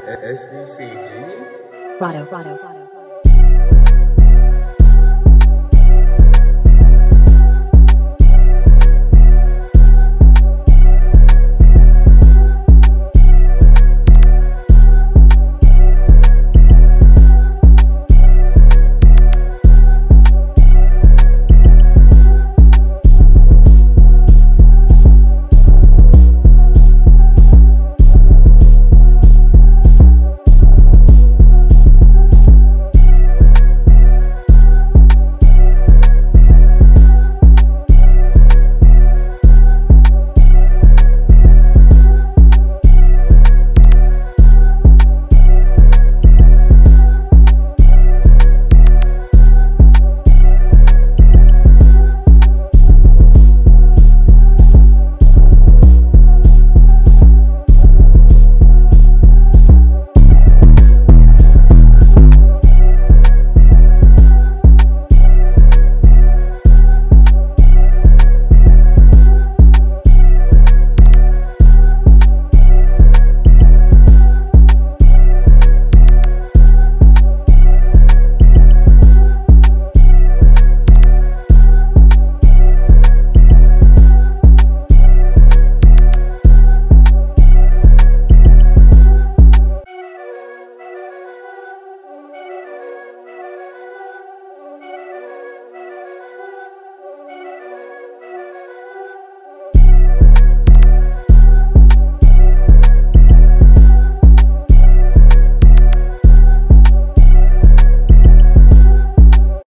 SDCG? Rado, Rado, Rado.